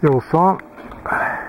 有霜。哎。